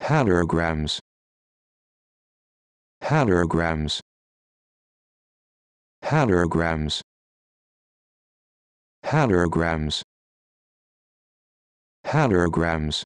Hadrograms. Hadrograms. Hadrograms. Hadrograms. Hadrograms.